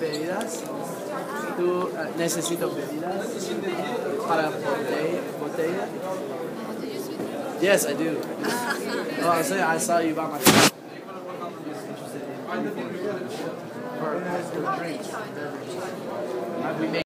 bebidas. Tú uh, necesito bebidas para botella. botella. Yes, I do. Ah. Oh, I say I saw you by my. For drinks. We make